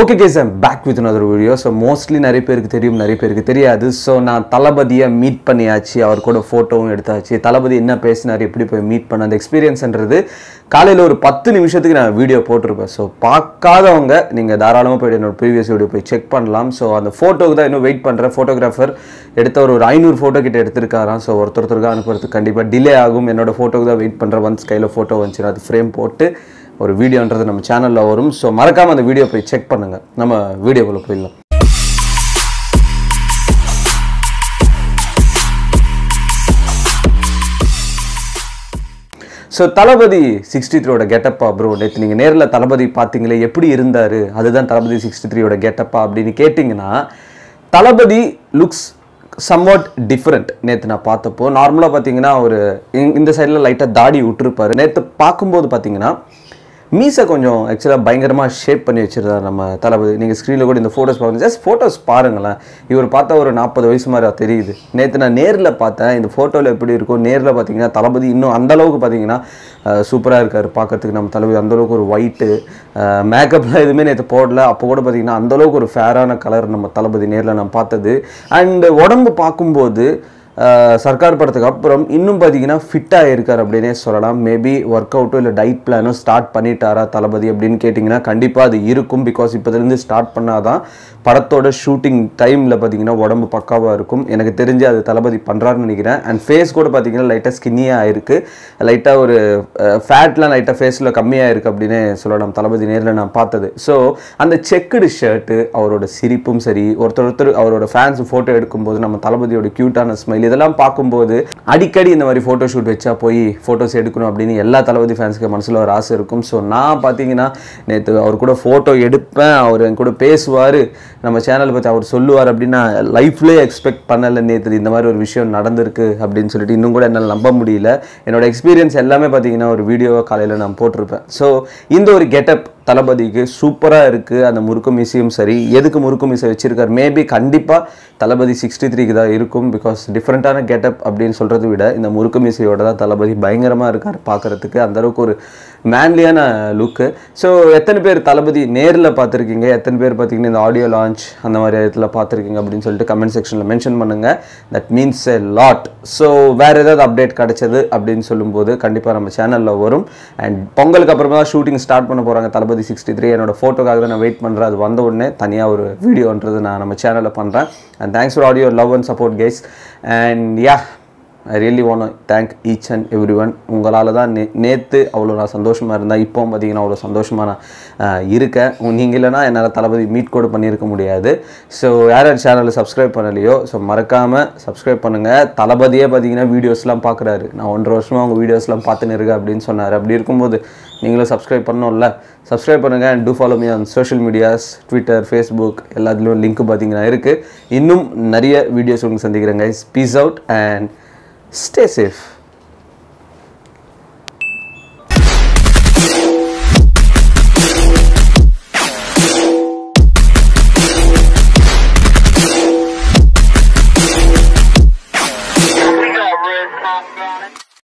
Okay guys I'm back with other video so mostly நிறைய பேருக்கு தெரியும் நிறைய பேருக்கு தெரியாது. ஸோ நான் தளபதியை மீட் பண்ணியாச்சு அவர் கூட ஃபோட்டோவும் எடுத்தாச்சு. தளபதி என்ன பேசினார் எப்படி போய் மீட் பண்ண அந்த எக்ஸ்பீரியன்ஸ்ன்றது காலையில் ஒரு பத்து நிமிஷத்துக்கு நான் வீடியோ போட்டிருப்பேன். ஸோ பார்க்காதவங்க நீங்கள் தாராளமாக போய்ட்டு என்னோட ப்ரீவியஸ் வீடியோ போய் செக் பண்ணலாம். ஸோ அந்த ஃபோட்டோக்கு தான் இன்னும் வெயிட் பண்ணுறேன் ஃபோட்டோகிராஃபர் எடுத்த ஒரு ஐநூறு ஃபோட்டோ கிட்ட எடுத்திருக்காராம். ஸோ ஒருத்தருத்தருக்கு அனுப்புறதுக்கு கண்டிப்பாக டிலே ஆகும். என்னோட ஃபோட்டோக்கு தான் வெயிட் பண்ணுறேன் ஒன்ஸ் கையில் ஃபோட்டோ வந்துச்சுன்னா அது ஃப்ரேம் போட்டு ஒரு வீடியோன்றது நம்ம சேனலில் வரும். ஸோ மறக்காமல் அந்த வீடியோ போய் செக் பண்ணுங்கள் நம்ம வீடியோக்குள்ளே போயிடலாம். ஸோ தளபதி சிக்ஸ்டி த்ரீயோட கெட்டப்பா ப்ரோ நேற்று நீங்கள் நேரில் தளபதி பார்த்தீங்களே எப்படி இருந்தார்? அதுதான் தளபதி சிக்ஸ்டி த்ரீயோட கெட்டப்பா அப்படின்னு கேட்டிங்கன்னா தளபதி லுக்ஸ் சம்வாட் டிஃப்ரெண்ட் நேற்று நான் பார்த்தப்போ. நார்மலாக பார்த்தீங்கன்னா ஒரு இந்த சைடில் லைட்டாக தாடி விட்டுருப்பாரு. நேற்று பார்க்கும்போது பார்த்தீங்கன்னா மீசை கொஞ்சம் ஆக்சுவலாக பயங்கரமாக ஷேப் பண்ணி வச்சுருந்தார் நம்ம தளபதி. நீங்கள் ஸ்க்ரீனில் கூட இந்த ஃபோட்டோஸ் பாருங்க ஜஸ்ட் ஃபோட்டோஸ் பாருங்களேன். இவர் பார்த்தா ஒரு நாற்பது வயசு மாதிரி தெரியுது. நேற்று நான் நேரில் பார்த்தேன். இந்த ஃபோட்டோவில் எப்படி இருக்கும்? நேரில் பார்த்தீங்கன்னா தளபதி இன்னும் அந்தளவுக்கு பார்த்தீங்கன்னா சூப்பராக இருக்கார். பார்க்கறதுக்கு நம்ம தளபதி அந்த அளவுக்கு ஒரு ஒயிட்டு மேக்கப்லாம் எதுவுமே நேற்று போடல. அப்போ கூட பார்த்தீங்கன்னா அந்த அளவுக்கு ஒரு ஃபேரான கலர் நம்ம தளபதி நேரில் நான் பார்த்தது. அண்ட் உடம்பு பார்க்கும்போது சர்க்கார் படத்துக்கு அப்புறம் இன்னும் பார்த்தீங்கன்னா ஃபிட்டாக இருக்கார் அப்படின்னே சொல்லலாம். மேபி ஒர்க் அவுட்டோ இல்லை டயட் பிளானோ ஸ்டார்ட் பண்ணிட்டாரா தளபதி அப்படின்னு கேட்டிங்கன்னா கண்டிப்பாக அது இருக்கும். பிகாஸ் இப்போதுலேருந்து ஸ்டார்ட் பண்ணால் தான் படத்தோட ஷூட்டிங் டைமில் பார்த்தீங்கன்னா உடம்பு பக்காவாக இருக்கும். எனக்கு தெரிஞ்சு அது தளபதி பண்ணுறாருன்னு நினைக்கிறேன். அண்ட் ஃபேஸ் கூட பார்த்தீங்கன்னா லைட்டாக ஸ்கின்னியாக ஆயிருக்கு லைட்டாக ஒரு ஃபேட்லாம் லைட்டாக ஃபேஸில் கம்மியாக இருக்குது அப்படின்னு சொல்லலாம். தளபதி நேரில் நான் பார்த்தது. ஸோ அந்த செக்குடு ஷர்ட்டு அவரோட சிரிப்பும் சரி ஒருத்தர் ஒருத்தர் அவரோட ஃபேன்ஸ் ஃபோட்டோ எடுக்கும்போது நம்ம தளபதியோட க்யூட்டான ஸ்மைல் இதெல்லாம் பார்க்கும்போது அடிக்கடி இந்த மாதிரி ஃபோட்டோ ஷூட் வச்சா போய் ஃபோட்டோஸ் எடுக்கணும் அப்படின்னு எல்லா தளபதி ஃபேன்ஸுக்கு மனசில் ஒரு ஆசை இருக்கும். ஸோ நான் பார்த்தீங்கன்னா நேற்று அவர் கூட ஃபோட்டோ எடுப்பேன். அவர் என் கூட பேசுவார். நம்ம சேனலை பற்றி அவர் சொல்லுவார் அப்படின்னு நான் லைஃப்லேயே எக்ஸ்பெக்ட் பண்ணலை நேற்று இந்த மாதிரி ஒரு விஷயம் நடந்திருக்கு அப்படின்னு சொல்லிட்டு இன்னும் கூட என்னால் நம்ப முடியல. என்னோட எக்ஸ்பீரியன்ஸ் எல்லாமே பார்த்தீங்கன்னா ஒரு வீடியோவை காலையில் நான் போட்டிருப்பேன். ஸோ இந்த ஒரு கெட்டப் தளபதிக்கு சூப்பராக இருக்குது அந்த முறுக்கு மீசையும் சரி எதுக்கு முறுக்கு மீசை வச்சுருக்கார்? மேபி கண்டிப்பாக தளபதி சிக்ஸ்டி த்ரீக்கு தான் இருக்கும். பிகாஸ் டிஃப்ரெண்ட்டான கெட்டப் அப்படின்னு சொல்கிறத விட இந்த முறுக்கு மீசையோட தான் தளபதி பயங்கரமாக இருக்கார் பார்க்குறதுக்கு. அந்தளவுக்கு ஒரு மேன்லியான லுக்கு ஸோ எத்தனை பேர் தளபதி நேரில் பார்த்துருக்கீங்க? எத்தனை பேர் பார்த்தீங்கன்னா இந்த ஆடியோ லான்ச் அந்த மாதிரி இடத்துல பார்த்துருக்கீங்க அப்படின்னு சொல்லிட்டு கமெண்ட் செக்ஷனில் மென்ஷன் பண்ணுங்கள் that means a lot so வேறு ஏதாவது அப்டேட் கிடச்சது அப்படின்னு சொல்லும்போது கண்டிப்பாக நம்ம சேனலில் வரும். அண்ட் பொங்கலுக்கு அப்புறமா தான் ஷூட்டிங் ஸ்டார்ட் பண்ண போகிறாங்க தளபதி சிக்ஸ்டி த்ரீ என்னோட ஃபோட்டோக்காக தான் நான் வெயிட் பண்ணுறேன் அது வந்த உடனே தனியாக ஒரு வீடியோன்றது நான் நம்ம சேனலில் பண்ணுறேன் and thanks for all your love and support guys and yeah I really want thank each and every one உங்களால் தான் நே நேற்று அவ்வளோ நான் சந்தோஷமாக இருந்தேன். இப்போவும் பார்த்தீங்கன்னா அவ்வளோ சந்தோஷமாக நான் இருக்கேன். நீங்கள் இல்லைனா என்னால் தளபதி மீட் கூட பண்ணியிருக்க முடியாது. ஸோ யார் யார் சேனலை சப்ஸ்கிரைப் பண்ணலையோ ஸோ மறக்காமல் சப்ஸ்கிரைப் பண்ணுங்கள் தளபதியே பார்த்தீங்கன்னா வீடியோஸ்லாம் பார்க்குறாரு நான் ஒன்றரை வருஷமாக உங்கள் வீடியோஸ்லாம் பார்த்துன்னு இருக்கேன் அப்படின்னு சொன்னார். அப்படி இருக்கும்போது நீங்களும் சப்ஸ்கிரைப் பண்ணணும்ல? சப்ஸ்கிரைப் பண்ணுங்கள் and do follow me on social medias Twitter Facebook எல்லாத்துலேயும் லிங்க் பார்த்தீங்கன்னா இருக்குது இன்னும் நிறைய வீடியோஸ் உங்களுக்கு சந்திக்கிறேன் guys peace out and Stay safe.